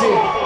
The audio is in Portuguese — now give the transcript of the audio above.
você.